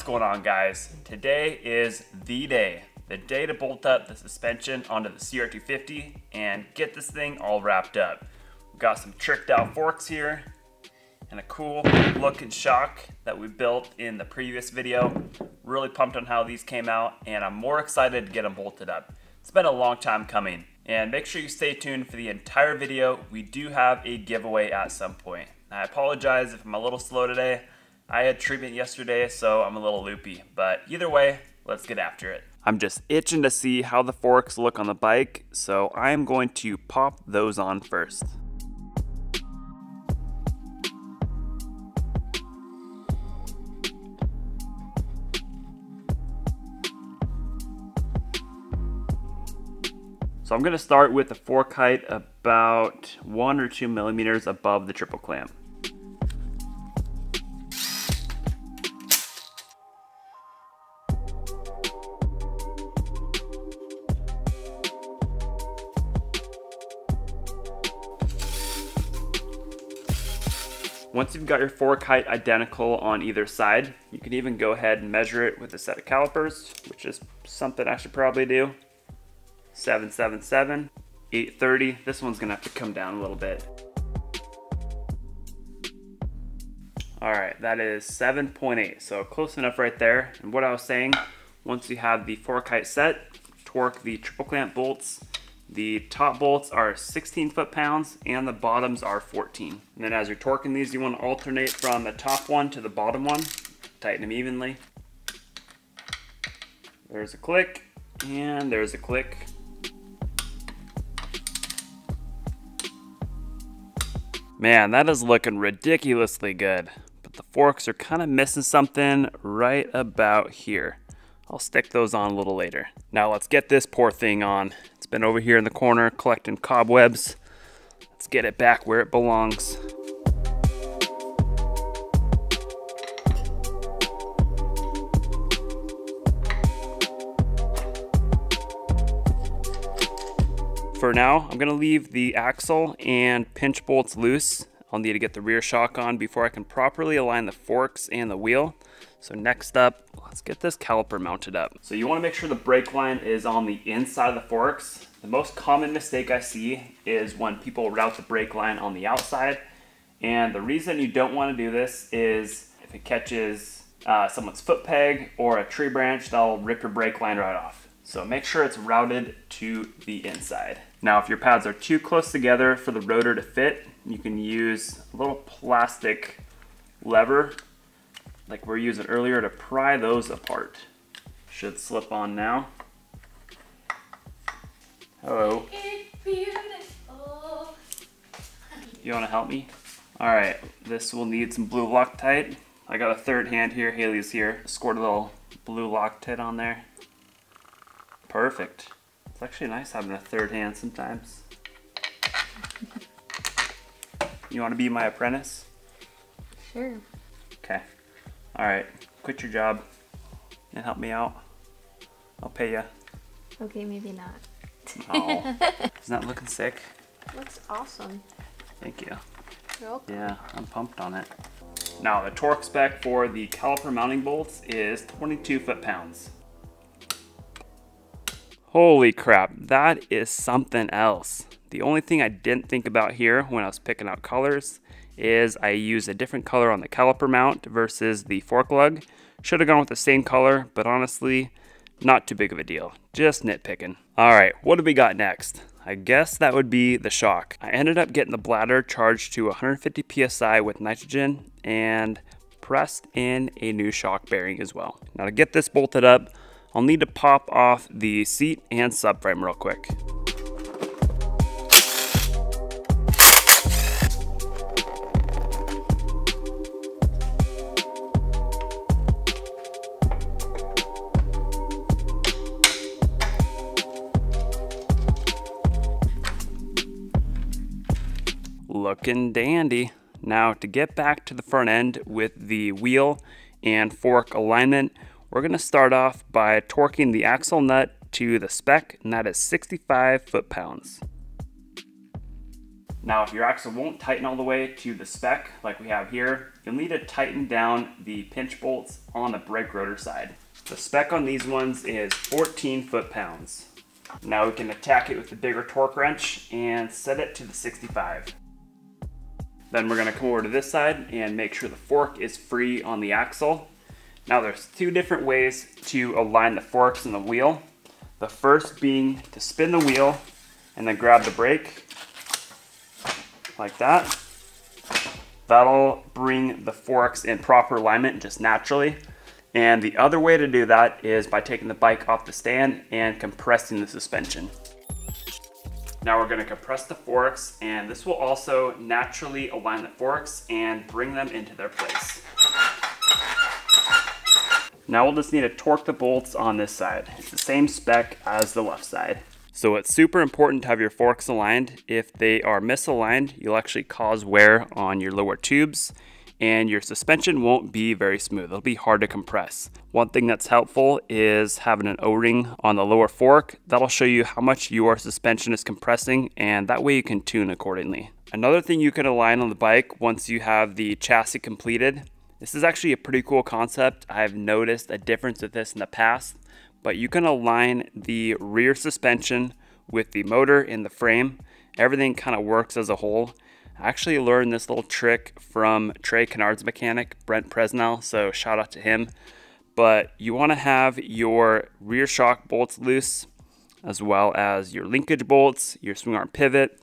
What's going on guys? Today is the day. The day to bolt up the suspension onto the CR250 and get this thing all wrapped up. We've got some tricked out forks here and a cool looking shock that we built in the previous video. Really pumped on how these came out and I'm more excited to get them bolted up. It's been a long time coming and make sure you stay tuned for the entire video. We do have a giveaway at some point. I apologize if I'm a little slow today. I had treatment yesterday, so I'm a little loopy. But either way, let's get after it. I'm just itching to see how the forks look on the bike, so I'm going to pop those on first. So I'm going to start with the fork height about one or two millimeters above the triple clamp. Once you've got your fork height identical on either side, you can even go ahead and measure it with a set of calipers, which is something I should probably do. 777, 830. This one's gonna have to come down a little bit. All right, that is 7.8, so close enough right there. And what I was saying, once you have the fork height set, torque the triple clamp bolts the top bolts are 16 foot-pounds and the bottoms are 14. And then as you're torquing these, you want to alternate from the top one to the bottom one. Tighten them evenly. There's a click and there's a click. Man, that is looking ridiculously good. But the forks are kind of missing something right about here. I'll stick those on a little later. Now let's get this poor thing on been over here in the corner collecting cobwebs. Let's get it back where it belongs. For now, I'm gonna leave the axle and pinch bolts loose. I'll need to get the rear shock on before I can properly align the forks and the wheel. So next up, let's get this caliper mounted up. So you wanna make sure the brake line is on the inside of the forks. The most common mistake I see is when people route the brake line on the outside. And the reason you don't wanna do this is if it catches uh, someone's foot peg or a tree branch, that'll rip your brake line right off. So make sure it's routed to the inside. Now, if your pads are too close together for the rotor to fit, you can use a little plastic lever like we are using earlier to pry those apart. Should slip on now. Hello. You want to help me? All right, this will need some blue Loctite. I got a third hand here, Haley's here. Scored a little blue Loctite on there. Perfect. It's actually nice having a third hand sometimes. You want to be my apprentice? Sure. All right, quit your job and help me out. I'll pay you. Okay, maybe not. oh, isn't looking sick? Looks awesome. Thank you. You're welcome. Yeah, I'm pumped on it. Now the torque spec for the caliper mounting bolts is 22 foot-pounds. Holy crap, that is something else. The only thing I didn't think about here when I was picking out colors is I use a different color on the caliper mount versus the fork lug. Should have gone with the same color, but honestly, not too big of a deal. Just nitpicking. All right, what do we got next? I guess that would be the shock. I ended up getting the bladder charged to 150 psi with nitrogen and pressed in a new shock bearing as well. Now to get this bolted up, I'll need to pop off the seat and subframe real quick. Looking dandy. Now to get back to the front end with the wheel and fork alignment, we're going to start off by torquing the axle nut to the spec, and that is 65 foot-pounds. Now, if your axle won't tighten all the way to the spec like we have here, you'll need to tighten down the pinch bolts on the brake rotor side. The spec on these ones is 14 foot-pounds. Now we can attack it with the bigger torque wrench and set it to the 65. Then we're gonna come over to this side and make sure the fork is free on the axle. Now there's two different ways to align the forks in the wheel. The first being to spin the wheel and then grab the brake like that. That'll bring the forks in proper alignment just naturally. And the other way to do that is by taking the bike off the stand and compressing the suspension. Now we're gonna compress the forks and this will also naturally align the forks and bring them into their place. Now we'll just need to torque the bolts on this side. It's the same spec as the left side. So it's super important to have your forks aligned. If they are misaligned, you'll actually cause wear on your lower tubes and your suspension won't be very smooth. It'll be hard to compress. One thing that's helpful is having an O-ring on the lower fork. That'll show you how much your suspension is compressing and that way you can tune accordingly. Another thing you can align on the bike once you have the chassis completed, this is actually a pretty cool concept. I've noticed a difference with this in the past, but you can align the rear suspension with the motor in the frame. Everything kind of works as a whole. I actually learned this little trick from Trey Canard's mechanic, Brent Presnell, so shout out to him. But you want to have your rear shock bolts loose, as well as your linkage bolts, your swing arm pivot,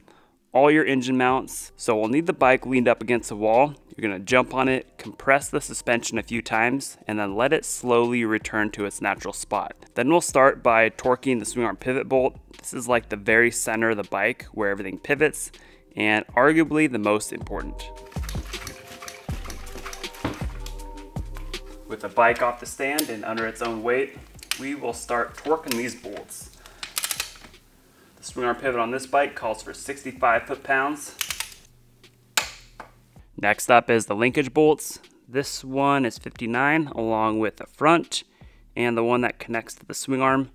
all your engine mounts. So we'll need the bike leaned up against the wall. You're gonna jump on it, compress the suspension a few times, and then let it slowly return to its natural spot. Then we'll start by torquing the swing arm pivot bolt. This is like the very center of the bike where everything pivots and arguably the most important. With the bike off the stand and under its own weight, we will start torquing these bolts. The swing arm pivot on this bike calls for 65 foot-pounds. Next up is the linkage bolts. This one is 59 along with the front and the one that connects to the swing arm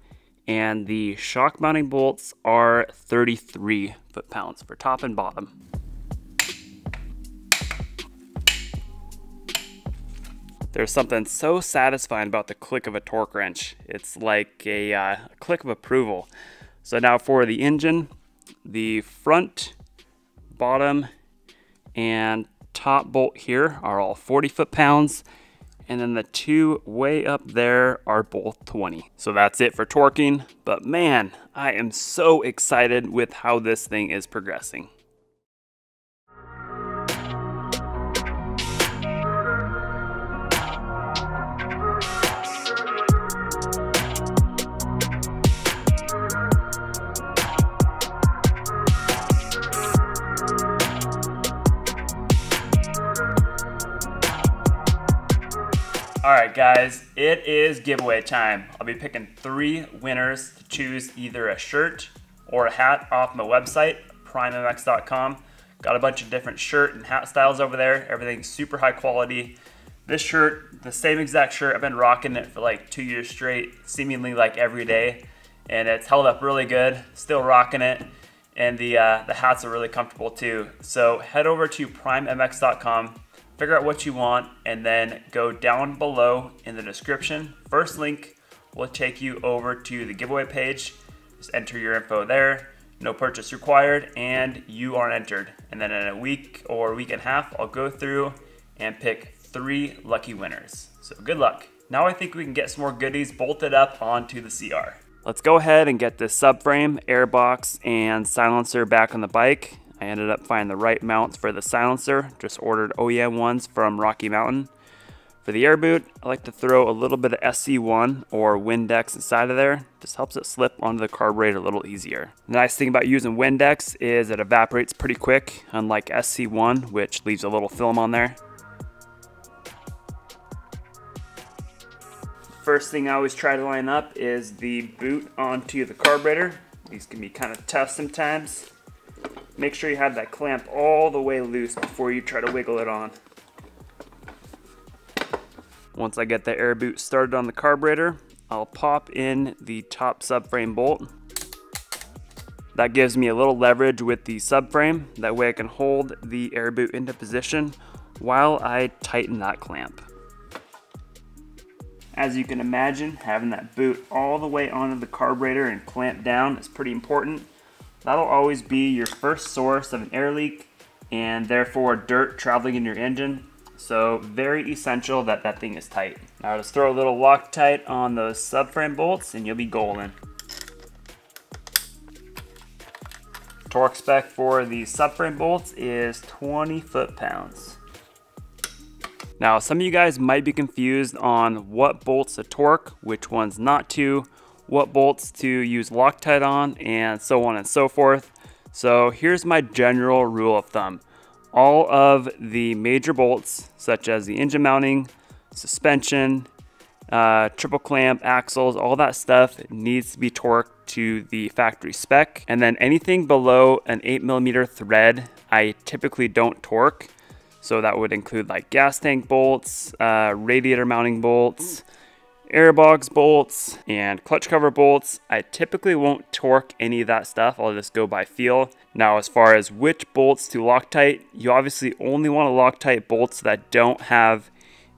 and the shock mounting bolts are 33 foot-pounds for top and bottom. There's something so satisfying about the click of a torque wrench. It's like a, uh, click of approval. So now for the engine, the front, bottom, and top bolt here are all 40 foot-pounds and then the two way up there are both 20. So that's it for torquing, but man, I am so excited with how this thing is progressing. All right, guys, it is giveaway time. I'll be picking three winners to choose either a shirt or a hat off my website, prymemx.com. Got a bunch of different shirt and hat styles over there. Everything's super high quality. This shirt, the same exact shirt, I've been rocking it for like two years straight, seemingly like every day, and it's held up really good. Still rocking it, and the uh, the hats are really comfortable too. So head over to prymemx.com figure out what you want, and then go down below in the description. First link will take you over to the giveaway page. Just enter your info there. No purchase required, and you are entered. And then in a week or week and a half, I'll go through and pick three lucky winners. So good luck. Now I think we can get some more goodies bolted up onto the CR. Let's go ahead and get this subframe, airbox, and silencer back on the bike. I ended up finding the right mounts for the silencer, just ordered OEM ones from Rocky Mountain. For the air boot, I like to throw a little bit of SC1 or Windex inside of there. Just helps it slip onto the carburetor a little easier. The nice thing about using Windex is it evaporates pretty quick, unlike SC1, which leaves a little film on there. First thing I always try to line up is the boot onto the carburetor. These can be kind of tough sometimes. Make sure you have that clamp all the way loose before you try to wiggle it on. Once I get the air boot started on the carburetor, I'll pop in the top subframe bolt. That gives me a little leverage with the subframe. That way I can hold the air boot into position while I tighten that clamp. As you can imagine, having that boot all the way onto the carburetor and clamped down is pretty important. That'll always be your first source of an air leak and therefore dirt traveling in your engine. So very essential that that thing is tight. Now just throw a little Loctite on those subframe bolts and you'll be golden. Torque spec for the subframe bolts is 20 foot-pounds. Now, some of you guys might be confused on what bolts to torque, which ones not to, what bolts to use Loctite on, and so on and so forth. So here's my general rule of thumb. All of the major bolts, such as the engine mounting, suspension, uh, triple clamp, axles, all that stuff needs to be torqued to the factory spec. And then anything below an 8 millimeter thread, I typically don't torque. So that would include like gas tank bolts, uh, radiator mounting bolts, airbox bolts, and clutch cover bolts. I typically won't torque any of that stuff. I'll just go by feel. Now, as far as which bolts to Loctite, you obviously only want to Loctite bolts that don't have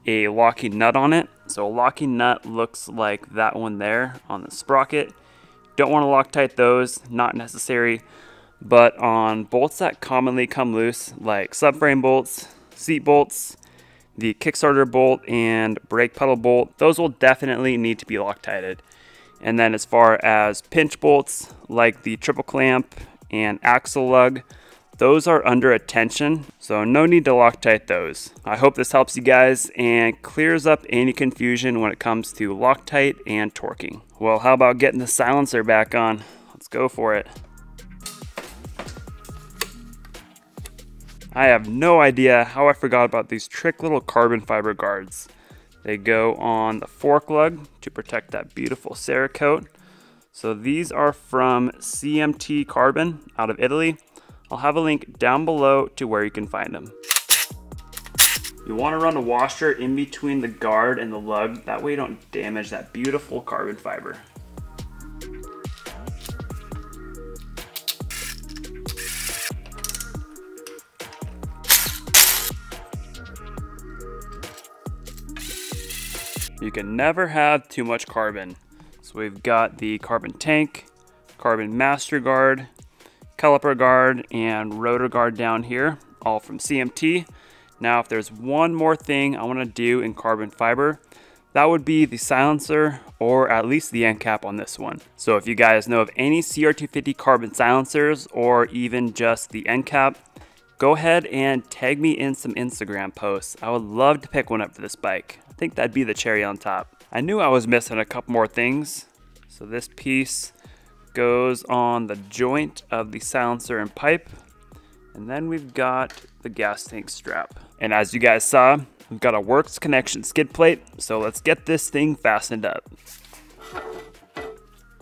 a locking nut on it. So a locking nut looks like that one there on the sprocket. Don't want to Loctite those, not necessary. But on bolts that commonly come loose, like subframe bolts, seat bolts, the Kickstarter bolt, and brake pedal bolt, those will definitely need to be Loctited. And then as far as pinch bolts, like the triple clamp and axle lug, those are under a tension, so no need to Loctite those. I hope this helps you guys and clears up any confusion when it comes to Loctite and torquing. Well, how about getting the silencer back on? Let's go for it. I have no idea how I forgot about these trick little carbon fiber guards. They go on the fork lug to protect that beautiful Cerakote. So these are from CMT Carbon out of Italy. I'll have a link down below to where you can find them. You want to run a washer in between the guard and the lug, that way you don't damage that beautiful carbon fiber. You can never have too much carbon. So we've got the carbon tank, carbon master guard, caliper guard, and rotor guard down here, all from CMT. Now, if there's one more thing I wanna do in carbon fiber, that would be the silencer or at least the end cap on this one. So if you guys know of any CR250 carbon silencers or even just the end cap, go ahead and tag me in some Instagram posts. I would love to pick one up for this bike. I think that'd be the cherry on top. I knew I was missing a couple more things. So this piece goes on the joint of the silencer and pipe. And then we've got the gas tank strap. And as you guys saw, we've got a works connection skid plate. So let's get this thing fastened up.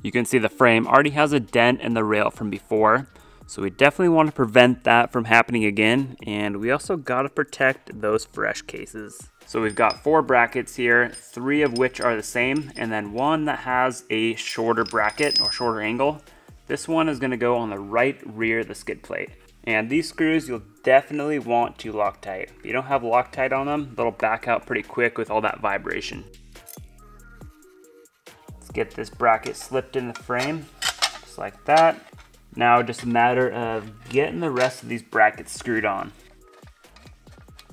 You can see the frame already has a dent in the rail from before. So we definitely want to prevent that from happening again. And we also got to protect those fresh cases. So we've got four brackets here, three of which are the same, and then one that has a shorter bracket or shorter angle. This one is gonna go on the right rear of the skid plate. And these screws you'll definitely want to Loctite. If you don't have Loctite on them, they'll back out pretty quick with all that vibration. Let's get this bracket slipped in the frame, just like that. Now just a matter of getting the rest of these brackets screwed on.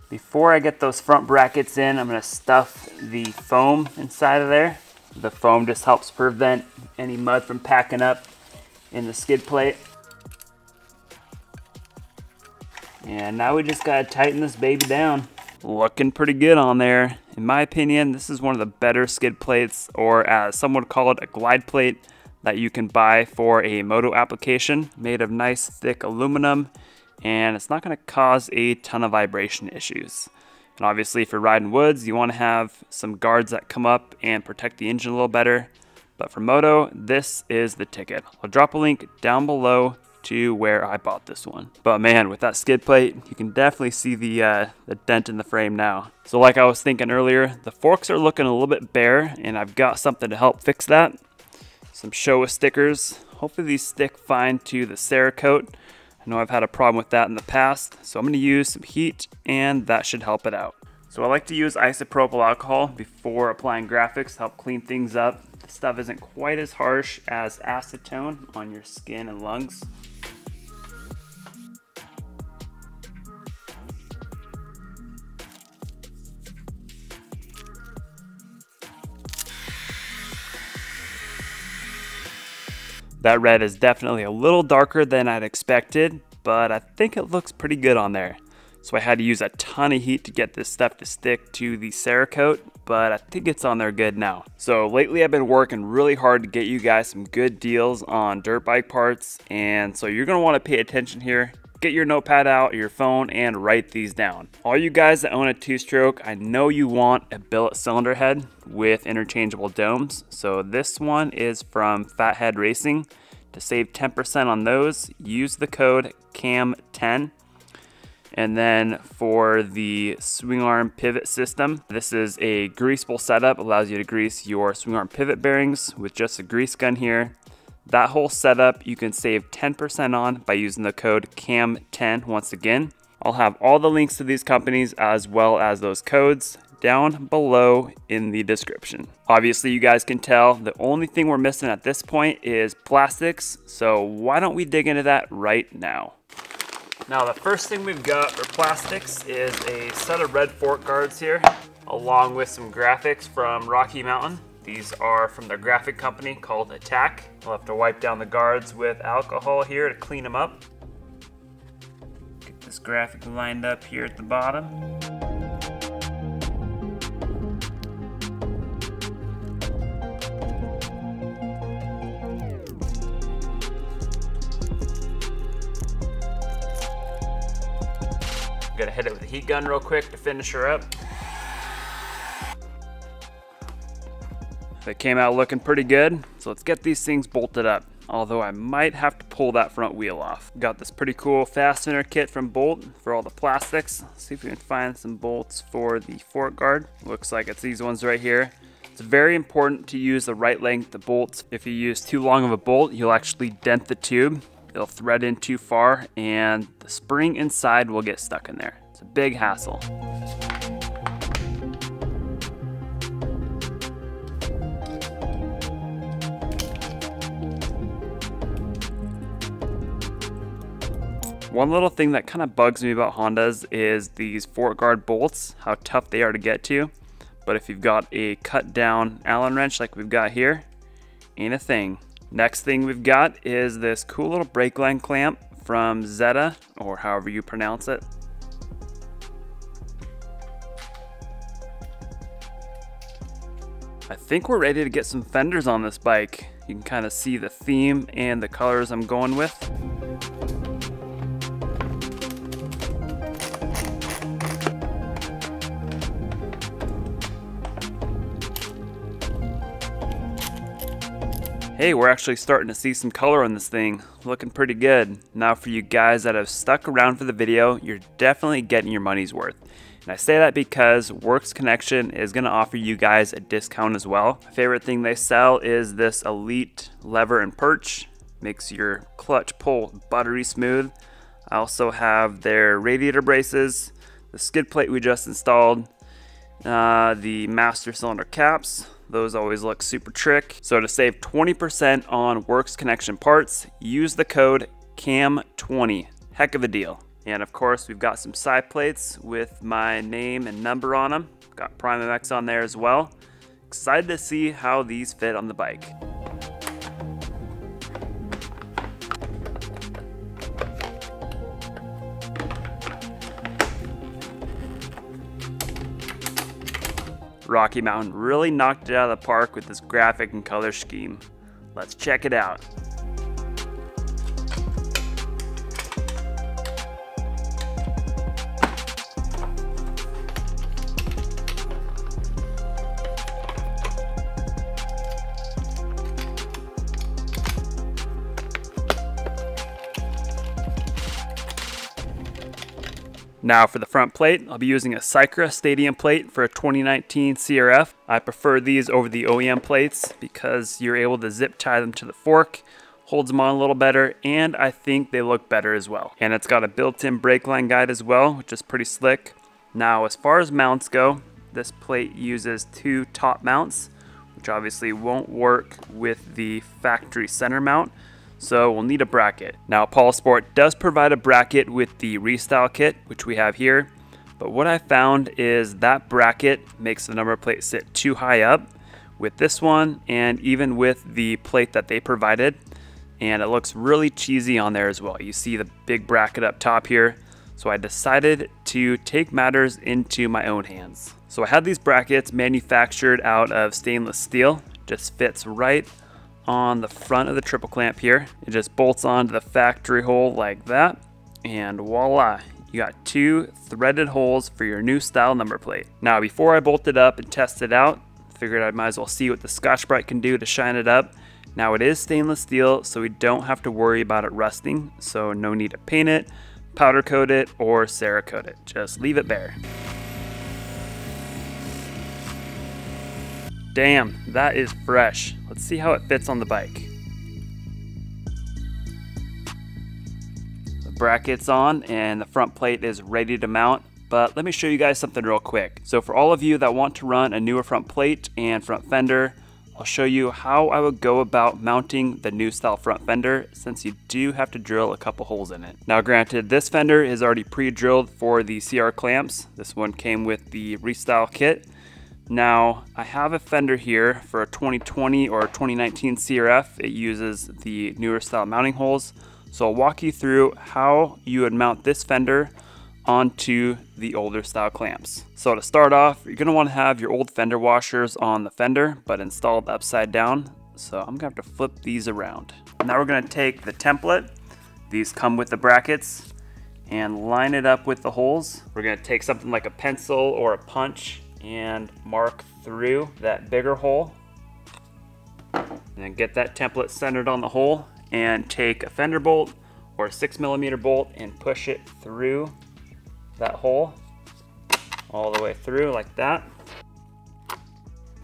Before I get those front brackets in, I'm gonna stuff the foam inside of there. The foam just helps prevent any mud from packing up in the skid plate. And now we just gotta tighten this baby down. Looking pretty good on there. In my opinion, this is one of the better skid plates, or as some would call it, a glide plate that you can buy for a moto application, made of nice thick aluminum and it's not going to cause a ton of vibration issues. And obviously if you're riding woods, you want to have some guards that come up and protect the engine a little better. But for moto, this is the ticket. I'll drop a link down below to where I bought this one. But man, with that skid plate, you can definitely see the, uh, the dent in the frame now. So like I was thinking earlier, the forks are looking a little bit bare and I've got something to help fix that. some Showa stickers. Hopefully these stick fine to the Cerakote. I know I've had a problem with that in the past, so I'm gonna use some heat and that should help it out. So I like to use isopropyl alcohol before applying graphics to help clean things up. The stuff isn't quite as harsh as acetone on your skin and lungs. That red is definitely a little darker than I'd expected, but I think it looks pretty good on there. So I had to use a ton of heat to get this stuff to stick to the Cerakote, but I think it's on there good now. So lately I've been working really hard to get you guys some good deals on dirt bike parts, and so you're gonna wanna pay attention here get your notepad out, your phone, and write these down. All you guys that own a two-stroke, I know you want a billet cylinder head with interchangeable domes. So this one is from Phathead Racing. To save 10% on those, use the code CAM10. And then for the swing arm pivot system, this is a greasable setup, allows you to grease your swing arm pivot bearings with just a grease gun here. That whole setup you can save 10% on by using the code CAM10 once again. I'll have all the links to these companies as well as those codes down below in the description. Obviously you guys can tell the only thing we're missing at this point is plastics, so why don't we dig into that right now. Now the first thing we've got for plastics is a set of red fork guards here, along with some graphics from Rocky Mountain. These are from their graphic company called Attack. We'll have to wipe down the guards with alcohol here to clean them up. Get this graphic lined up here at the bottom. Gotta hit it with a heat gun real quick to finish her up. It came out looking pretty good, so let's get these things bolted up. Although I might have to pull that front wheel off. Got this pretty cool fastener kit from Bolt for all the plastics. Let's see if we can find some bolts for the fork guard. Looks like it's these ones right here. It's very important to use the right length of bolts. If you use too long of a bolt, you'll actually dent the tube. It'll thread in too far and the spring inside will get stuck in there. It's a big hassle. One little thing that kind of bugs me about Hondas is these fork guard bolts, how tough they are to get to. But if you've got a cut down Allen wrench like we've got here, ain't a thing. Next thing we've got is this cool little brake line clamp from Zeta, or however you pronounce it. I think we're ready to get some fenders on this bike. You can kind of see the theme and the colors I'm going with. Hey, we're actually starting to see some color on this thing. Looking pretty good. Now for you guys that have stuck around for the video, you're definitely getting your money's worth. And I say that because Works Connection is going to offer you guys a discount as well. My favorite thing they sell is this Elite lever and perch. Makes your clutch pull buttery smooth. I also have their radiator braces, the skid plate we just installed, uh, the master cylinder caps, those always look super trick. So to save 20% on Works Connection parts, use the code CAM20. Heck of a deal. And of course, we've got some side plates with my name and number on them. Got Pryme MX on there as well. Excited to see how these fit on the bike. Rocky Mountain really knocked it out of the park with this graphic and color scheme. Let's check it out. Now for the front plate, I'll be using a Cycra Stadium plate for a 2019 CRF. I prefer these over the OEM plates because you're able to zip tie them to the fork, holds them on a little better, and I think they look better as well. And it's got a built-in brake line guide as well, which is pretty slick. Now as far as mounts go, this plate uses two top mounts, which obviously won't work with the factory center mount so we'll need a bracket. Now Polisport does provide a bracket with the Restyle kit, which we have here, but what I found is that bracket makes the number plate sit too high up with this one and even with the plate that they provided and it looks really cheesy on there as well. You see the big bracket up top here. So I decided to take matters into my own hands. So I had these brackets manufactured out of stainless steel, just fits right on the front of the triple clamp here. It just bolts onto the factory hole like that. And voila, you got two threaded holes for your new style number plate. Now before I bolt it up and test it out, figured I might as well see what the Scotch-Brite can do to shine it up. Now it is stainless steel, so we don't have to worry about it rusting, so no need to paint it, powder coat it, or Cerakote it. Just leave it bare. Damn, that is fresh. Let's see how it fits on the bike. The bracket's on and the front plate is ready to mount, but let me show you guys something real quick. So for all of you that want to run a newer front plate and front fender, I'll show you how I would go about mounting the new style front fender since you do have to drill a couple holes in it. Now granted, this fender is already pre-drilled for the CR clamps. This one came with the Restyle kit, now, I have a fender here for a 2020 or 2019 CRF. It uses the newer style mounting holes. So I'll walk you through how you would mount this fender onto the older style clamps. So to start off, you're gonna wanna have your old fender washers on the fender, but installed upside down. So I'm gonna have to flip these around. Now we're gonna take the template, these come with the brackets, and line it up with the holes. We're gonna take something like a pencil or a punch and mark through that bigger hole. And then get that template centered on the hole and take a fender bolt or a six millimeter bolt and push it through that hole all the way through like that.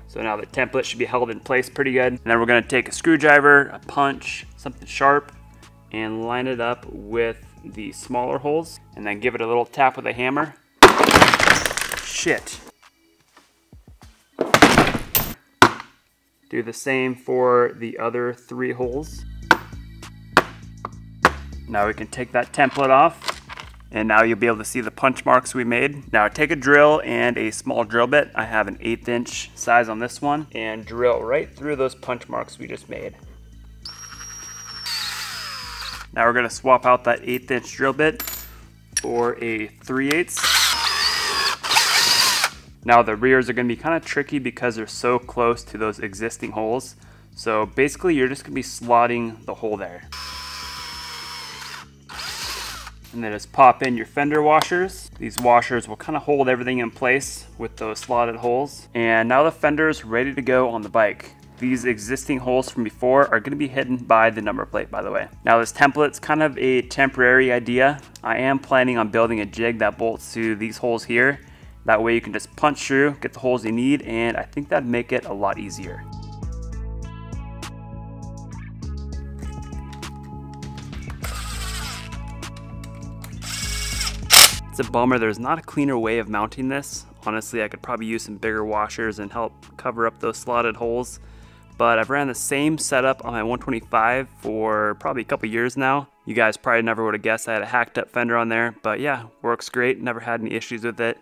So now the template should be held in place pretty good. And then we're gonna take a screwdriver, a punch, something sharp, and line it up with the smaller holes, and then give it a little tap with a hammer. Shit. Do the same for the other three holes. Now we can take that template off and now you'll be able to see the punch marks we made. Now take a drill and a small drill bit. I have an eighth inch size on this one and drill right through those punch marks we just made. Now we're gonna swap out that eighth inch drill bit for a 3 eighths now the rears are going to be kind of tricky because they're so close to those existing holes. So basically you're just going to be slotting the hole there. And then just pop in your fender washers. These washers will kind of hold everything in place with those slotted holes. And now the fender is ready to go on the bike. These existing holes from before are going to be hidden by the number plate, by the way. Now this template's kind of a temporary idea. I am planning on building a jig that bolts to these holes here that way you can just punch through, get the holes you need, and I think that'd make it a lot easier. It's a bummer there's not a cleaner way of mounting this. Honestly, I could probably use some bigger washers and help cover up those slotted holes. But I've ran the same setup on my 125 for probably a couple years now. You guys probably never would have guessed I had a hacked up fender on there, but yeah, works great, never had any issues with it.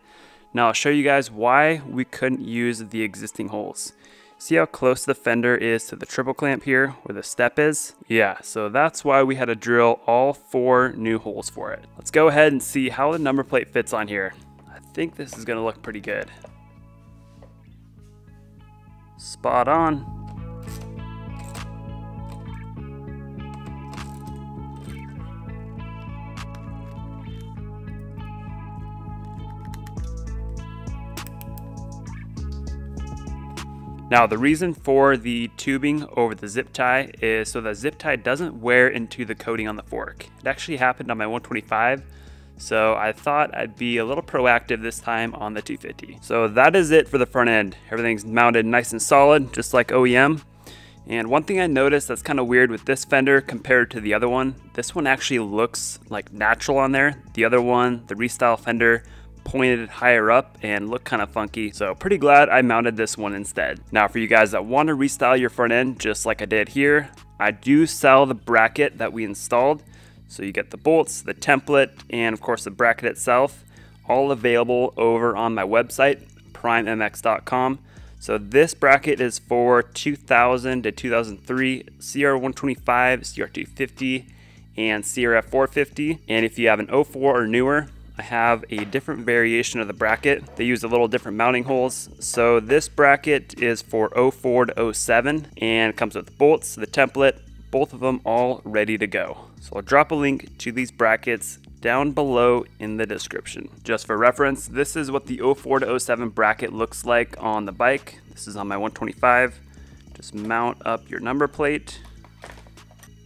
Now I'll show you guys why we couldn't use the existing holes. See how close the fender is to the triple clamp here where the step is? Yeah, so that's why we had to drill all four new holes for it. Let's go ahead and see how the number plate fits on here. I think this is gonna look pretty good. Spot on. Now the reason for the tubing over the zip tie is so the zip tie doesn't wear into the coating on the fork. It actually happened on my 125, So I thought I'd be a little proactive this time on the 250. So that is it for the front end. Everything's mounted nice and solid, just like OEM. And one thing I noticed that's kind of weird with this fender compared to the other one, this one actually looks like natural on there. The other one, the Restyle fender, pointed higher up and looked kind of funky. So pretty glad I mounted this one instead. Now for you guys that want to restyle your front end just like I did here, I do sell the bracket that we installed. So you get the bolts, the template, and of course the bracket itself, all available over on my website, prymemx.com. So this bracket is for 2000 to 2003 CR125, CR250, and CRF 450. And if you have an 04 or newer, I have a different variation of the bracket. They use a little different mounting holes. So this bracket is for 04 to 07 and comes with bolts, the template, both of them all ready to go. So I'll drop a link to these brackets down below in the description. Just for reference, this is what the 04 to 07 bracket looks like on the bike. This is on my 125. Just mount up your number plate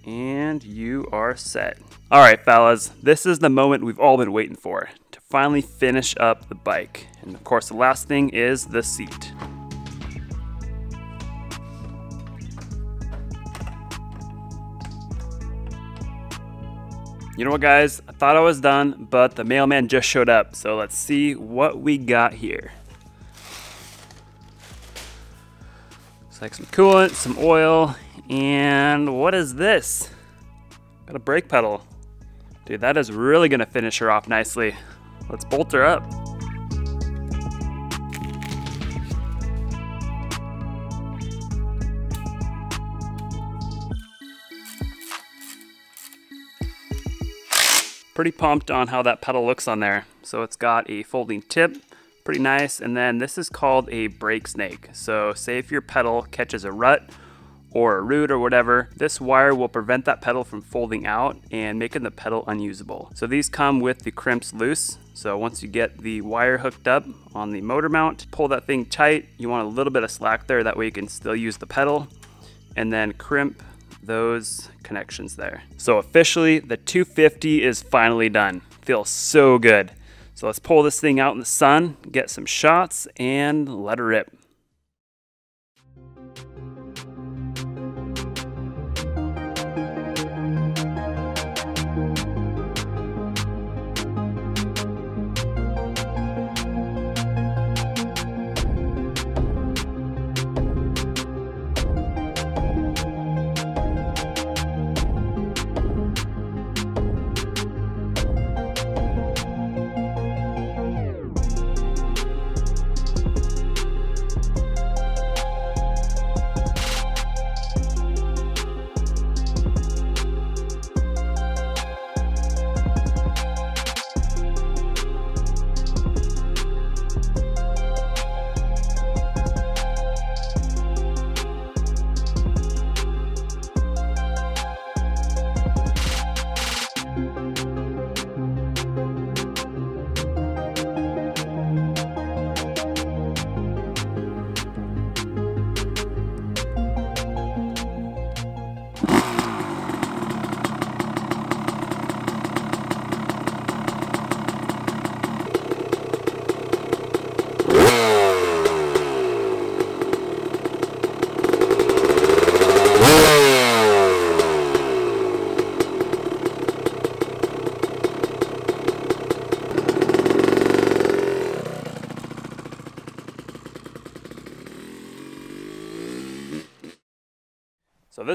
and you are set. All right, fellas, this is the moment we've all been waiting for to finally finish up the bike. And of course, the last thing is the seat. You know what, guys? I thought I was done, but the mailman just showed up. So let's see what we got here. Looks like some coolant, some oil, and what is this? Got a brake pedal. Dude, that is really gonna finish her off nicely. Let's bolt her up. Pretty pumped on how that pedal looks on there. So it's got a folding tip, pretty nice. And then this is called a brake snake. So say if your pedal catches a rut or a root or whatever, this wire will prevent that pedal from folding out and making the pedal unusable. So these come with the crimps loose. So once you get the wire hooked up on the motor mount, pull that thing tight. You want a little bit of slack there, that way you can still use the pedal. And then crimp those connections there. So officially, the 250 is finally done. Feels so good. So let's pull this thing out in the sun, get some shots, and let her rip.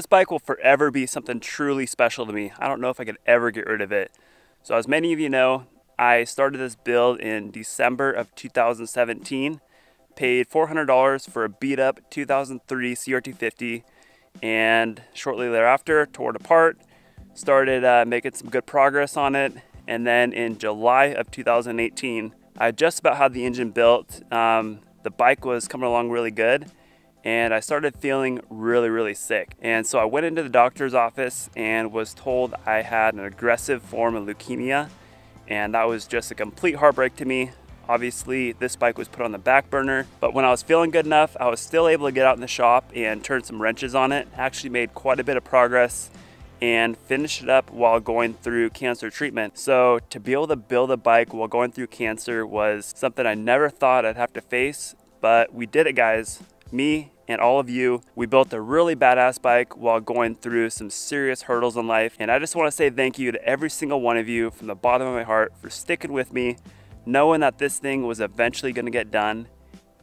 This bike will forever be something truly special to me. I don't know if I could ever get rid of it. So as many of you know, I started this build in December of 2017, paid $400 for a beat up 2003 CR250, and shortly thereafter tore it apart, started uh, making some good progress on it, and then in July of 2018, I just about had the engine built. Um, the bike was coming along really good, and I started feeling really, really sick. And so I went into the doctor's office and was told I had an aggressive form of leukemia, and that was just a complete heartbreak to me. Obviously, this bike was put on the back burner, but when I was feeling good enough, I was still able to get out in the shop and turn some wrenches on it. Actually made quite a bit of progress and finished it up while going through cancer treatment. So to be able to build a bike while going through cancer was something I never thought I'd have to face, but we did it guys. Me and all of you, we built a really badass bike while going through some serious hurdles in life. And I just wanna say thank you to every single one of you from the bottom of my heart for sticking with me, knowing that this thing was eventually gonna get done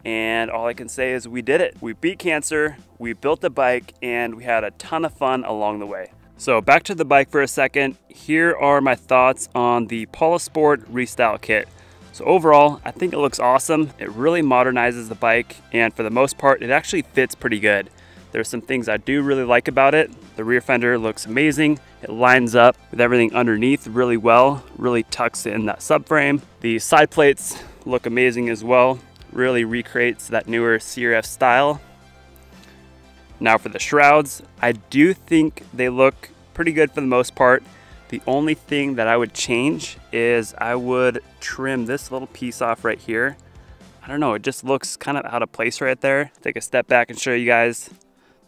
and all I can say is we did it. We beat cancer, we built the bike, and we had a ton of fun along the way. So back to the bike for a second. Here are my thoughts on the Polisport Restyle Kit. So overall, I think it looks awesome. It really modernizes the bike, and for the most part, it actually fits pretty good. There's some things I do really like about it. The rear fender looks amazing. It lines up with everything underneath really well, really tucks in that subframe. The side plates look amazing as well really recreates that newer CRF style. Now for the shrouds, I do think they look pretty good for the most part. The only thing that I would change is I would trim this little piece off right here. I don't know, it just looks kind of out of place right there. Take a step back and show you guys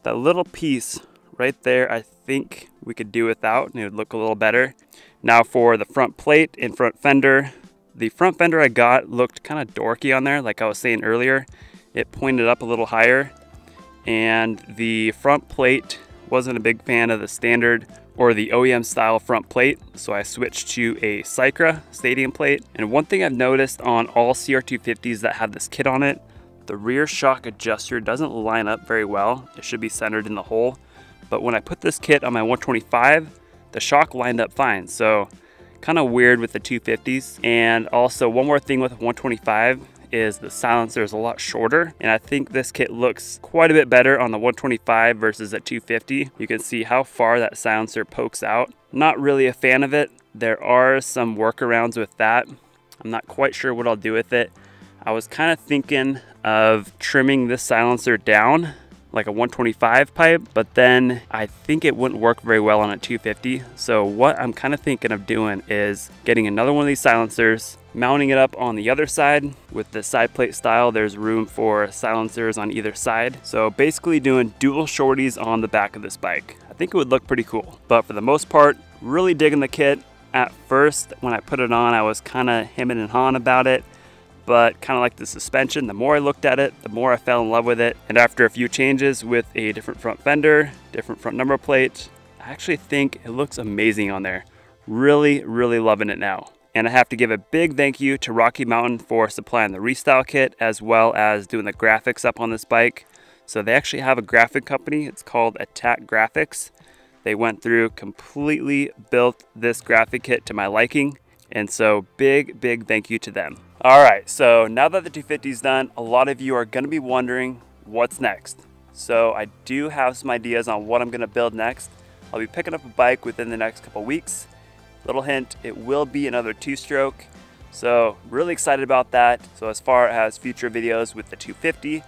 that little piece right there, I think we could do without and it would look a little better. Now for the front plate and front fender, the front fender I got looked kind of dorky on there, like I was saying earlier. It pointed up a little higher, and the front plate wasn't a big fan of the standard or the OEM style front plate, so I switched to a Cycra stadium plate. And one thing I've noticed on all CR250s that have this kit on it, the rear shock adjuster doesn't line up very well. It should be centered in the hole. But when I put this kit on my 125, the shock lined up fine. So kind of weird with the 250s. And also one more thing with 125 is the silencer is a lot shorter and I think this kit looks quite a bit better on the 125 versus at 250. You can see how far that silencer pokes out. Not really a fan of it. There are some workarounds with that. I'm not quite sure what I'll do with it. I was kind of thinking of trimming this silencer down like a 125 pipe, but then I think it wouldn't work very well on a 250. So what I'm kind of thinking of doing is getting another one of these silencers, mounting it up on the other side with the side plate style. There's room for silencers on either side. So basically doing dual shorties on the back of this bike. I think it would look pretty cool, but for the most part, really digging the kit. At first, when I put it on, I was kind of hemming and hawing about it but kind of like the suspension, the more I looked at it, the more I fell in love with it. And after a few changes with a different front fender, different front number plate, I actually think it looks amazing on there. Really, really loving it now. And I have to give a big thank you to Rocky Mountain for supplying the restyle kit as well as doing the graphics up on this bike. So they actually have a graphic company. It's called Attack Graphics. They went through, completely built this graphic kit to my liking. And so big, big thank you to them. All right, so now that the 250 is done, a lot of you are gonna be wondering what's next. So I do have some ideas on what I'm gonna build next. I'll be picking up a bike within the next couple weeks. Little hint, it will be another two-stroke. So really excited about that. So as far as future videos with the 250,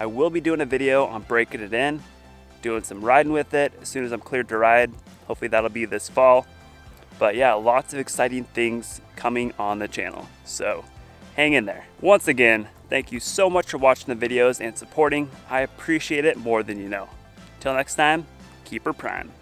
I will be doing a video on breaking it in, doing some riding with it as soon as I'm cleared to ride. Hopefully that'll be this fall. But yeah, lots of exciting things coming on the channel. So hang in there. Once again, thank you so much for watching the videos and supporting. I appreciate it more than you know. Till next time, keep her prime.